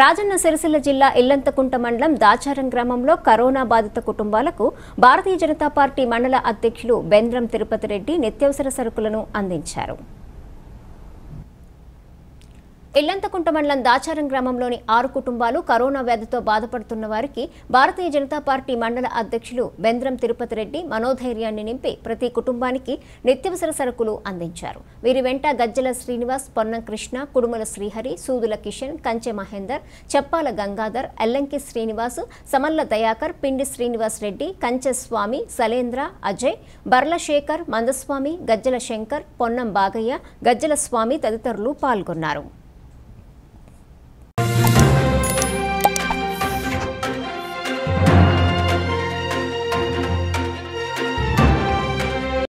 రాజన్న సిరిసిల్ల జిల్లా ఇల్లంతకుంట మండలం దాచారం గ్రామంలో కరోనా బాధిత కుటుంబాలకు భారతీయ జనతా పార్టీ మండల అధ్యక్షులు బెంద్రం తిరుపతి రెడ్డి నిత్యావసర సరుకులను అందించారు. ఎల్లంతకుంట మండలం దాచారం గ్రామంలోని ఆరు కుటుంబాలు కరోనా వ్యాధితో బాధపడుతున్న వారికి భారతీయ జనతా పార్టీ మండల అధ్యక్షులు బెంద్రం తిరుపతి రెడ్డి మనోధైర్యాన్ని నింపి ప్రతి కుటుంబానికి నిత్యవసర సరుకులు అందించారు. వీరి వెంట గజ్జల శ్రీనివాస్ పొన్నం కృష్ణ కుడుమల శ్రీహరి సూదుల కిషన్ కంచె మహేందర్ చెప్పాల గంగాధర్ ఎల్లంకి శ్రీనివాస్ సమల్ల దయాకర్ పిండి శ్రీనివాస్ రెడ్డి కంచె స్వామి సలేంద్ర అజయ్ బర్ల శేఖర్ మందస్వామి గజ్జల శంకర్ పొన్నం బాగయ్య గజ్జల స్వామి తదితరులు పాల్గొన్నారు.